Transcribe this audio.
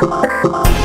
Ha ha ha!